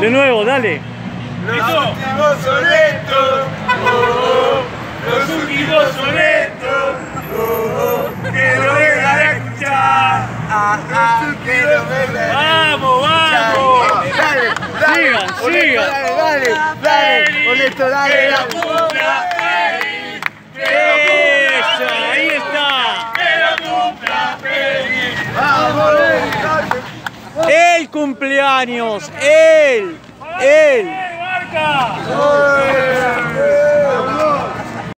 De nuevo, dale. Los últimos sonetos, oh, oh, los últimos sonetos, oh, oh, que no dejan de escuchar. Ah, ah, que no dejan de ¡Vamos, vamos! Dale, dale, Sigan, Boleto, sigan. Dale, dale, dale, boleto, dale, la que ¡Eso! la ¡Ahí está! que lo cumpla. Vamos, dale. ¡El cumpleaños! ¡Él! ¡Él! ¡Eh!